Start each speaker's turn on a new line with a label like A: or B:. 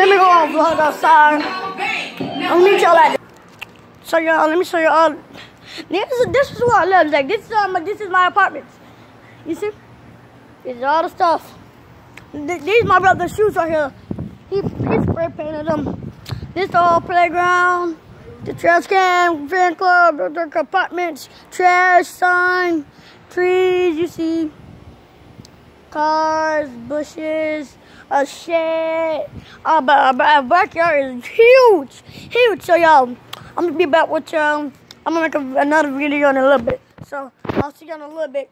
A: let me, go on vlog outside. I'll meet y'all at. So y'all, let me show y'all. This is this is what I live like. This is um, this is my apartment. You see? This is all the stuff. Th- These my brother's shoes right here. He he spray painted them. This the whole playground, the trash can, fan club, the, the compartments, trash, sign, trees. You see, cars, bushes, a shed. Uh, uh, but our backyard is huge, huge. So y'all, I'm gonna be back with y'all. I'm gonna make a, another video in a little bit. So I'll see y'all in a little bit.